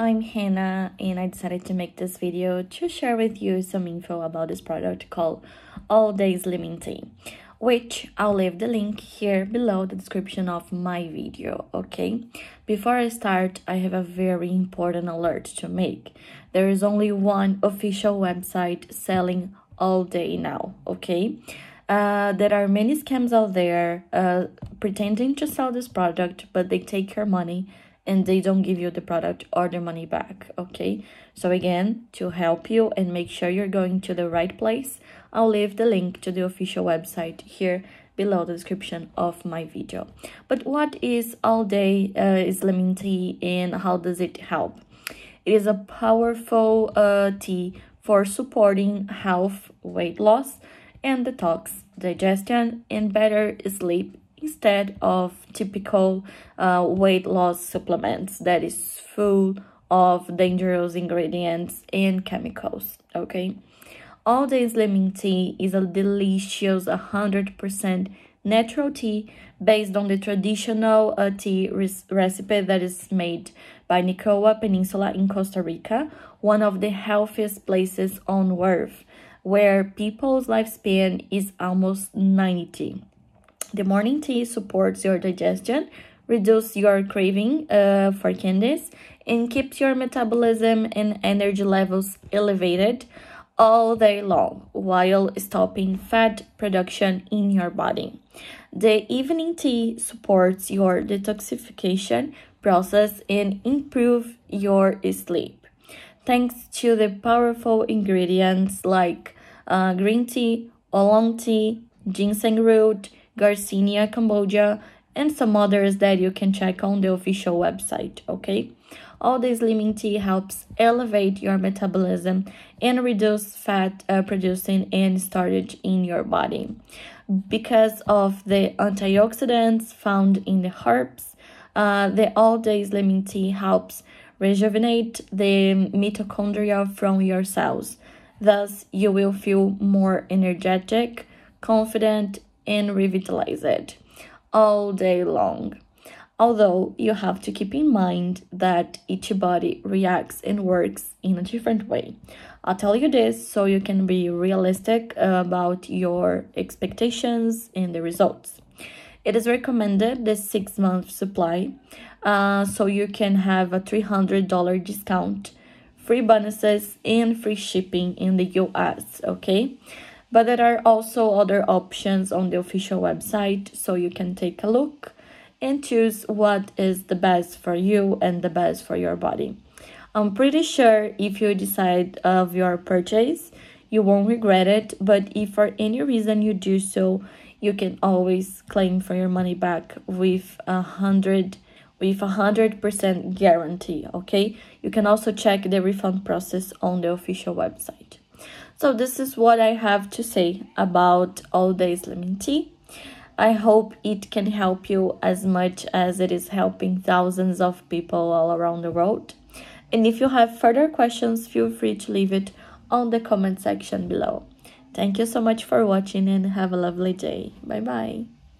I'm Hannah and I decided to make this video to share with you some info about this product called All Day Slimming Tea, which I'll leave the link here below the description of my video, okay? Before I start, I have a very important alert to make. There is only one official website selling all day now, okay? Uh, there are many scams out there uh, pretending to sell this product, but they take your money and they don't give you the product or the money back okay? So again to help you and make sure you're going to the right place i'll leave the link to the official website here below the description of my video. But what is all day uh, slimming tea and how does it help? It is a powerful uh, tea for supporting health weight loss and detox digestion and better sleep instead of typical uh, weight loss supplements that is full of dangerous ingredients and chemicals okay all day slimming tea is a delicious 100% natural tea based on the traditional uh, tea recipe that is made by Nicoya Peninsula in Costa Rica, one of the healthiest places on earth, where people's lifespan is almost 90. The morning tea supports your digestion, reduces your craving uh, for candies, and keeps your metabolism and energy levels elevated all day long while stopping fat production in your body. The evening tea supports your detoxification process and improve your sleep. Thanks to the powerful ingredients like uh, green tea, oolong tea, ginseng root, Garcinia Cambogia, and some others that you can check on the official website, okay? All this slimming tea helps elevate your metabolism and reduce fat uh, producing and storage in your body. Because of the antioxidants found in the herbs, uh, the all day slimming tea helps rejuvenate the mitochondria from your cells. Thus, you will feel more energetic, confident, and revitalize it all day long. Although you have to keep in mind that each body reacts and works in a different way. I'll tell you this so you can be realistic about your expectations and the results. It is recommended the six month supply uh, so you can have a $300 discount, free bonuses, and free shipping in the US, okay? But there are also other options on the official website so you can take a look and choose what is the best for you and the best for your body. I'm pretty sure if you decide of your purchase, you won't regret it, but if for any reason you do so, you can always claim for your money back with a hundred with a hundred percent guarantee, okay? You can also check the refund process on the official website. So this is what I have to say about all days slimming tea. I hope it can help you as much as it is helping thousands of people all around the world. And if you have further questions, feel free to leave it on the comment section below. Thank you so much for watching and have a lovely day. Bye bye.